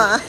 啊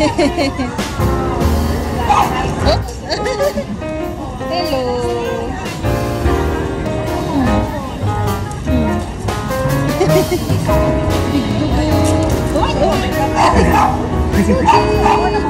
Oops! Hello! Big dugo! Oh!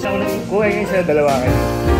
Sa unang kuha niya sa dalawa kayo.